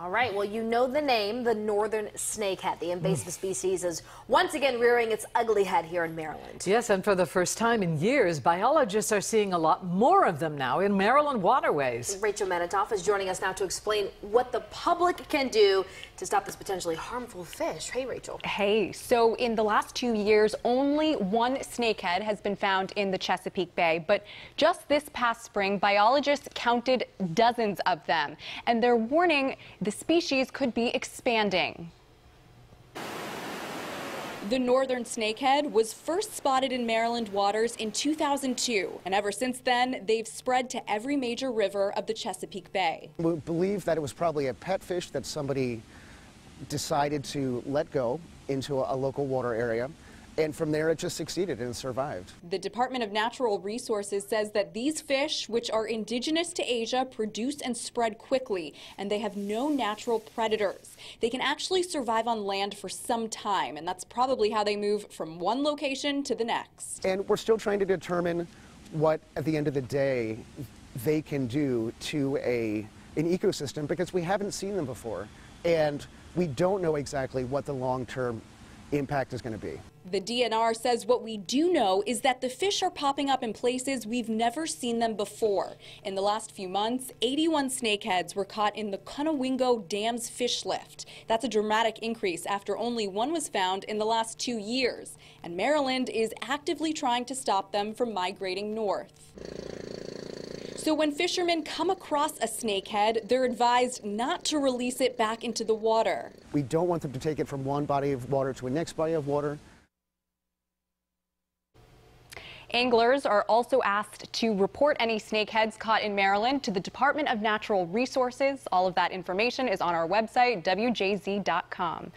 All right, well, you know the name, the northern snakehead. The invasive hmm. species is once again rearing its ugly head here in Maryland. Yes, and for the first time in years, biologists are seeing a lot more of them now in Maryland waterways. Rachel Menitoff is joining us now to explain what the public can do to stop this potentially harmful fish. Hey, Rachel. Hey, so in the last two years, only one snakehead has been found in the Chesapeake Bay. But just this past spring, biologists counted dozens of them. And they're warning the species could be expanding. The northern snakehead was first spotted in Maryland waters in 2002, and ever since then, they've spread to every major river of the Chesapeake Bay. We believe that it was probably a pet fish that somebody decided to let go into a, local water area. And from there, it just succeeded and survived. The Department of Natural Resources says that these fish, which are indigenous to Asia, produce and spread quickly, and they have no natural predators. They can actually survive on land for some time, and that's probably how they move from one location to the next. And we're still trying to determine what, at the end of the day, they can do to a, an ecosystem because we haven't seen them before. And we don't know exactly what the long-term impact is going to be. The DNR says what we do know is that the fish are popping up in places we've never seen them before. In the last few months, 81 snakeheads were caught in the Conowingo Dam's fish lift. That's a dramatic increase after only one was found in the last two years. And Maryland is actively trying to stop them from migrating north. So when fishermen come across a snakehead, they're advised not to release it back into the water. We don't want them to take it from one body of water to a next body of water. Anglers are also asked to report any snakeheads caught in Maryland to the Department of Natural Resources. All of that information is on our website, wjz.com.